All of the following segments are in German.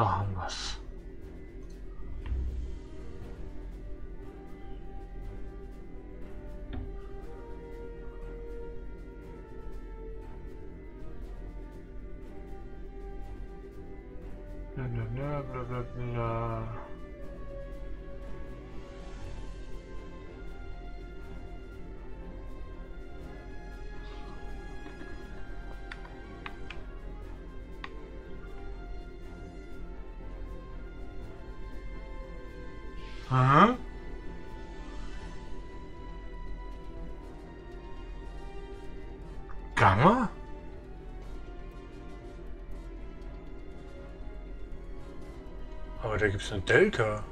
Bahamas. Blah, blah, blah, blah, blah, blah. Gamma? Aber da gibt es ein Delta.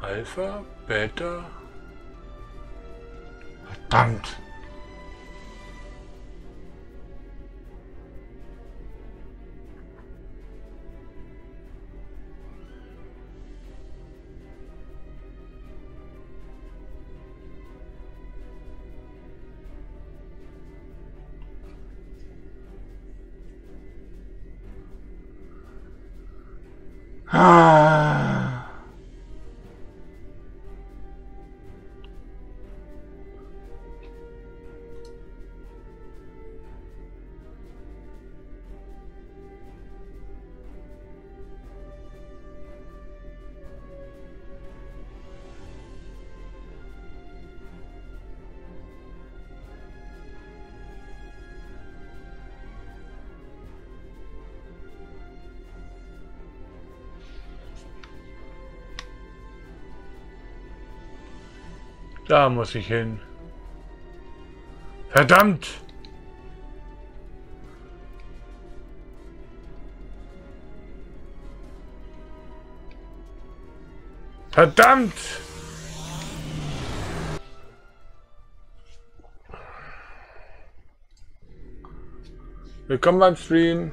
Alpha, Beta. Verdammt. Ah. Da muss ich hin. Verdammt! Verdammt! Willkommen beim Stream.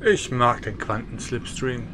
Ich mag den Quantenslipstream.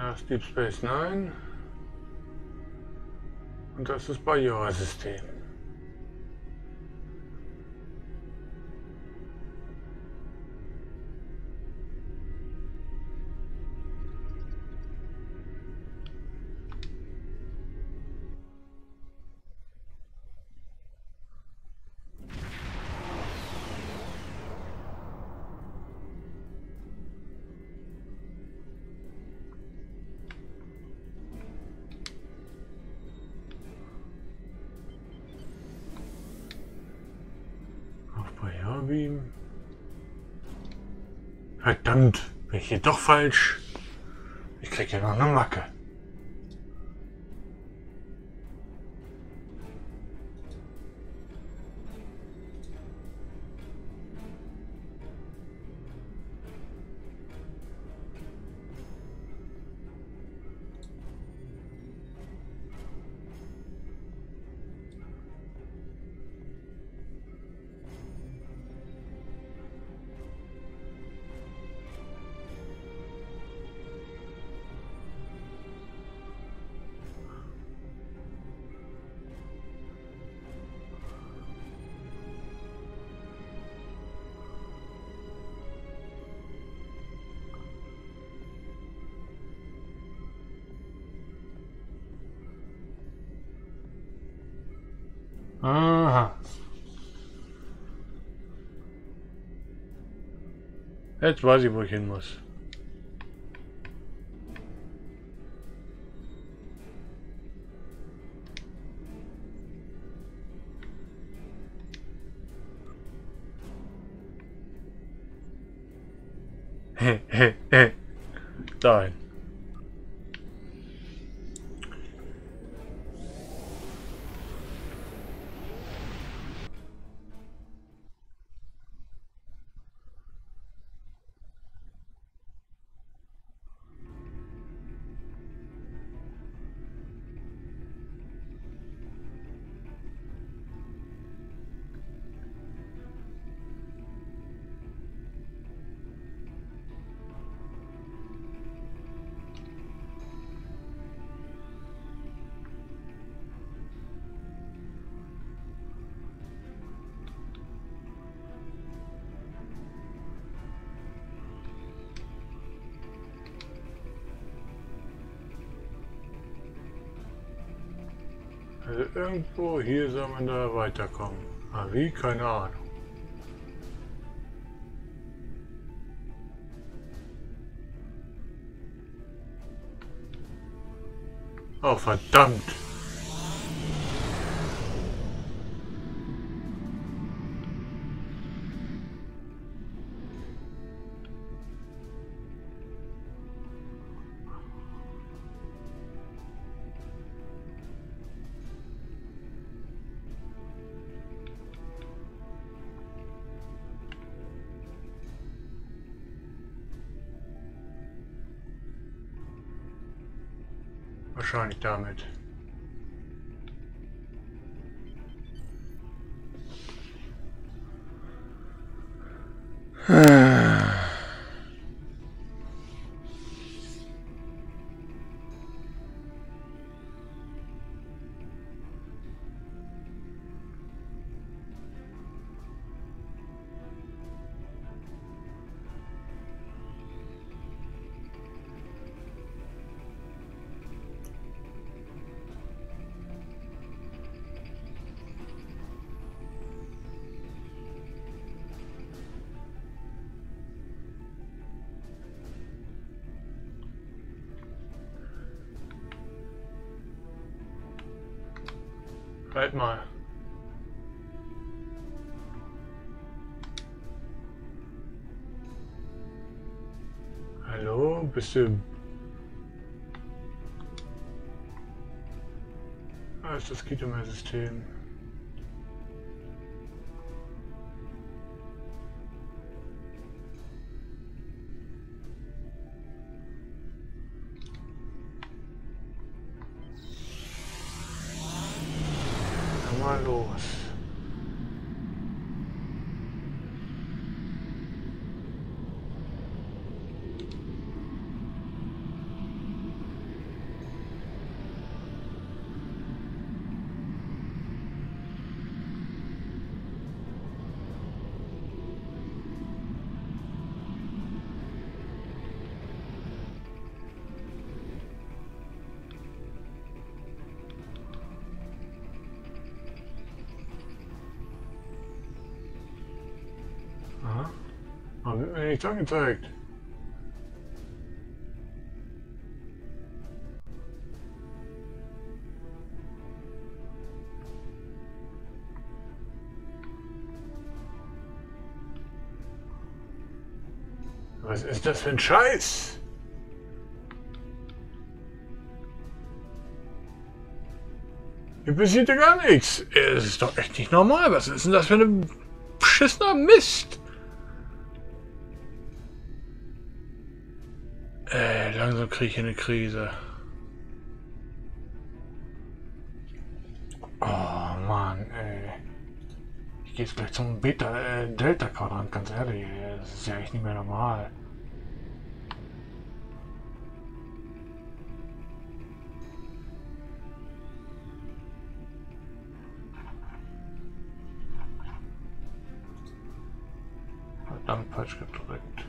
Das Deep Space Nine. Und das ist das Verdammt, bin ich hier doch falsch? Ich krieg ja noch eine Macke. Aha. Jetzt weiß ich, wo ich hin muss. Dahin. Also irgendwo hier soll man da weiterkommen. Ah, wie? Keine Ahnung. Oh, verdammt. Wahrscheinlich damit. Halt mal. Hallo, bist du... Ah, ist das Kitomer-System. Wird mir nichts angezeigt. Was ist das für ein Scheiß? Hier passiert ja gar nichts. Es ist doch echt nicht normal. Was ist denn das für ein beschissener Mist? Langsam kriege ich eine Krise. Oh Mann, ey. Ich gehe jetzt gleich zum Beta, äh, Delta-Quadrant, ganz ehrlich. Das ist ja echt nicht mehr normal. Verdammt falsch gedrückt.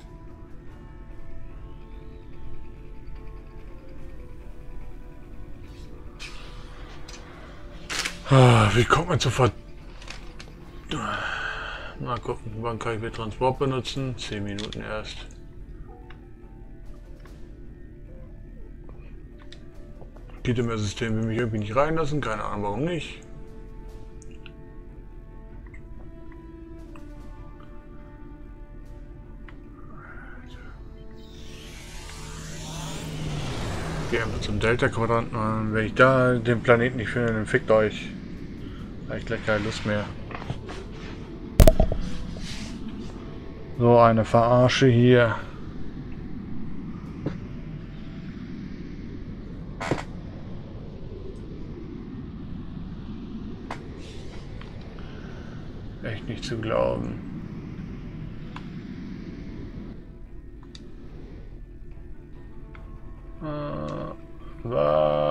Wie kommt man zu verdammt gucken, wann kann ich mit Transport benutzen? 10 Minuten erst. Geht im System will mich irgendwie nicht reinlassen, keine Ahnung warum nicht. Gehe einfach zum Delta-Quadranten. Wenn ich da den Planeten nicht finde, dann fickt euch. Habe ich gleich keine Lust mehr. So eine Verarsche hier. Echt nicht zu glauben. Äh, warum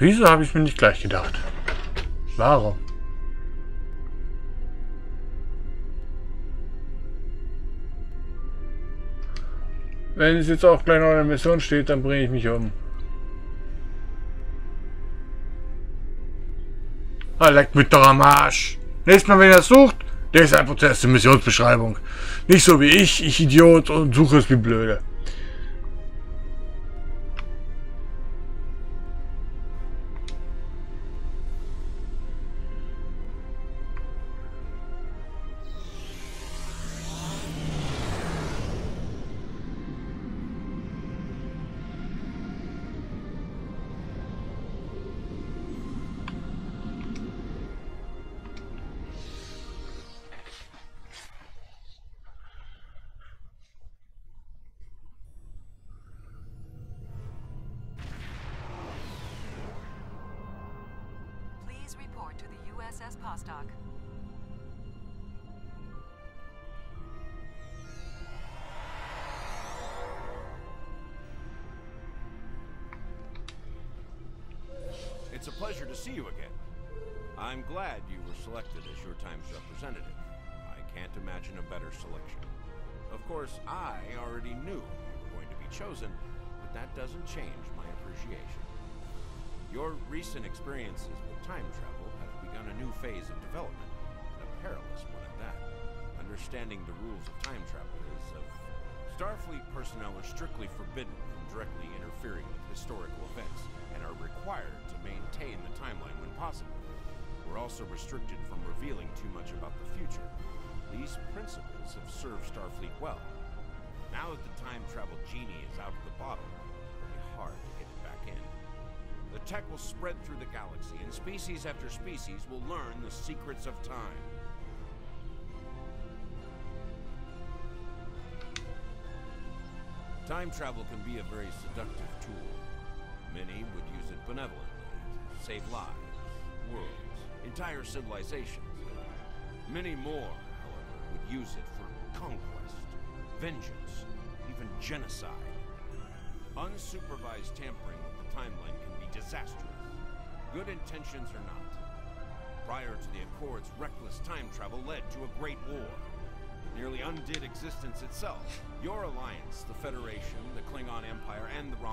Wieso habe ich mir nicht gleich gedacht? Warum? Wenn es jetzt auch gleich noch eine Mission steht, dann bringe ich mich um. Ah, leckt mich doch am Arsch. Nächstes Mal, wenn er es sucht, der ist einfach zuerst die Missionsbeschreibung. Nicht so wie ich, ich Idiot, und suche es wie blöde. To the USS Postok. It's a pleasure to see you again. I'm glad you were selected as your time's representative. I can't imagine a better selection. Of course, I already knew you were going to be chosen, but that doesn't change my appreciation. Your recent experiences with time travel a new phase of development, and a perilous one at that. Understanding the rules of time travel is of Starfleet personnel are strictly forbidden from directly interfering with historical events and are required to maintain the timeline when possible. We're also restricted from revealing too much about the future. These principles have served Starfleet well. Now that the time travel genie is out of the bottle, it'll be hard The tech will spread through the galaxy, and species after species will learn the secrets of time. Time travel can be a very seductive tool. Many would use it benevolently to save lives, worlds, entire civilizations. Many more, however, would use it for conquest, vengeance, even genocide. Unsupervised tampering with the timeline can be disastrous. Good intentions or not. Prior to the Accords, reckless time travel led to a great war. Nearly undid existence itself. Your alliance, the Federation, the Klingon Empire, and the